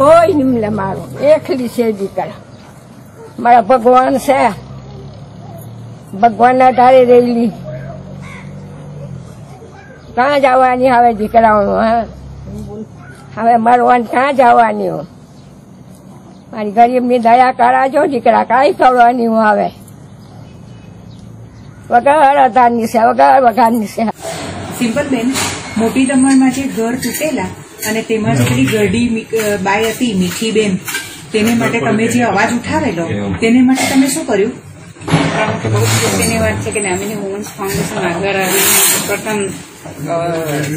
કોઈ નિમલે મારો એકલી છે દીકરા મારા ભગવાન છે. ભગવાનના ધારે રહેલી. ક્યાં જવાની હવે દીકરાઓનું હા? હવે મરવાની ક્યાં જવાની હું? મારી ગરીબની દયા કરાજો દીકરા, કાંઈ કરવાની હું હવે? વગર અધારની છે, વગર વઘારની છે. સિમ્પલબેન મોટી દમણમાં જે ઘર તૂટેલા અને તેમાં જે ગઢી ગરડી બાઈ હતી મીઠીબેન તેને માટે તમે જે અવાજ ઉઠાવેલો તેને માટે તમે શું કર્યું? બહુ ખુશીની વાત છે કે નામિની વુમન્સ ફાઉન્ડેશન આગળ આવી પ્રથમ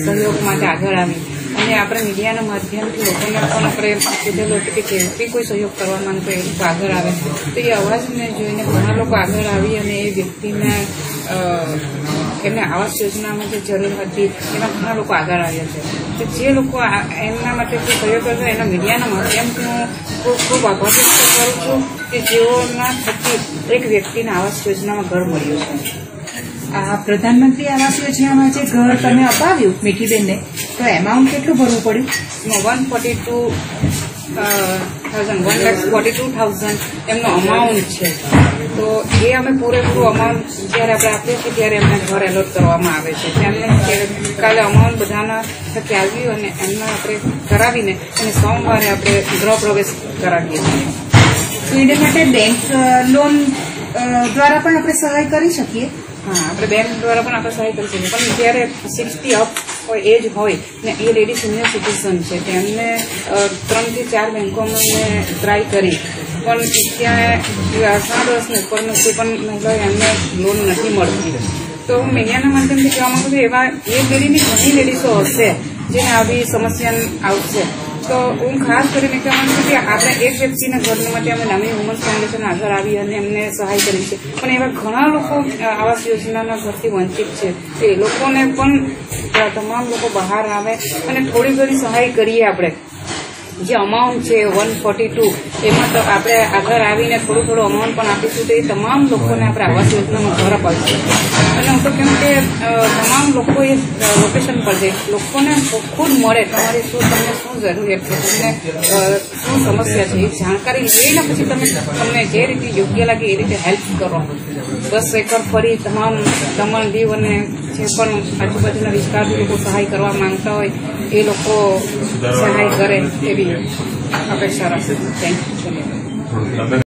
સહયોગ માટે આગળ આવી. અને આપણે મીડિયાના માધ્યમથી લોકોને પણ આપણે કીધેલું હતું કે જે કોઈ સહયોગ કરવા માંગતો એ લોકો આગળ આવે. તો એ અવાજને જોઈને ઘણા લોકો આગળ આવી અને એ વ્યક્તિને એમને આવાસ યોજનામાં જે જરૂર હતી એમાં ઘણા લોકો આગળ આવ્યા છે. તો જે લોકો એમના માટે જે સહયોગ કરશે એના મીડિયાના માધ્યમથી હું ખૂબ આભાર વ્યક્ત કરું છું કે જેઓના થકી એક વ્યક્તિને આવાસ યોજનામાં ઘર મળ્યું છે. આ પ્રધાનમંત્રી આવાસ યોજનામાં જે ઘર તમે અપાવ્યું મીઠીબેનને, તો એમાઉન્ટ કેટલું ભરવું પડ્યું? One forty two thousand one lakh forty two thousand એમનો અમાઉન્ટ છે. તો એ અમે પૂરેપૂરું અમાઉન્ટ જ્યારે આપણે આપીએ છીએ ત્યારે એમને ઘર એલોટ કરવામાં આવે છે. તેમને કાલે અમાઉન્ટ બધાના થકી આવ્યું અને એમને આપણે કરાવીને અને સોમવારે આપણે ગૃહ પ્રવેશ કરાવીએ છીએ. તો એને માટે બેંક લોન દ્વારા પણ આપણે સહાય કરી શકીએ? હા આપણે બેંક દ્વારા પણ આપણે સહાય કરી શકીએ. પણ જ્યારે સિક્સટી અપ હોય એજ હોય. ને એ લેડી સિનિયર સિટીઝન છે. તેમને ત્રણથી ચાર બેંકોમાં મેં ટ્રાય કરી. પણ ત્યાં સાત વર્ષની ઉપરનું કોઈ પણ મહિલાઓ એમને લોન નથી મળતી. તો હું મીડિયાના માધ્યમથી કહેવા માંગુ છું, એવા એ લેડીની ઘણી લેડીઝો હશે જેને આવી સમસ્યા આવશે. તો હું ખાસ કરીને કહેવા માંગુ છું કે આપણે એક વ્યક્તિના ઘરને માટે અમે નામી વુમન્સ ફાઉન્ડેશન આગળ આવી અને એમને સહાય કરી છે. પણ એવા ઘણા લોકો આવાસ યોજનાના ઘરથી વંચિત છે. તે લોકોને પણ અ, તમામ લોકો બહાર આવે અને થોડી ઘણી સહાય કરીએ આપણે. જે અમાઉન્ટ છે વન ફોર્ટી ટુ એમાં તો આપણે આગળ આવીને થોડું થોડું અમાઉન્ટ પણ આપીશું તો એ તમામ લોકોને આપણે આવાસ યોજનામાં ઘર અપાવીશું. અને હું તો કેમ કે તમામ લોકો એ લોકેશન પર છે. લોકોને ખુદ મળે તમારી શું તમને શું જરૂરિયાત છે તમને શું સમસ્યા છે એ જાણકારી લઈને પછી તમે તમને જે રીતે યોગ્ય લાગે એ રીતે હેલ્પ કરો. બસ એકર ફરી તમામ દમણ દીવ અને જે પણ આજુબાજુના વિસ્તાર લોકો સહાય કરવા માંગતા હોય, એ લોકો સહાય કરે એવી અપેક્ષા રાખું થેન્ક યુ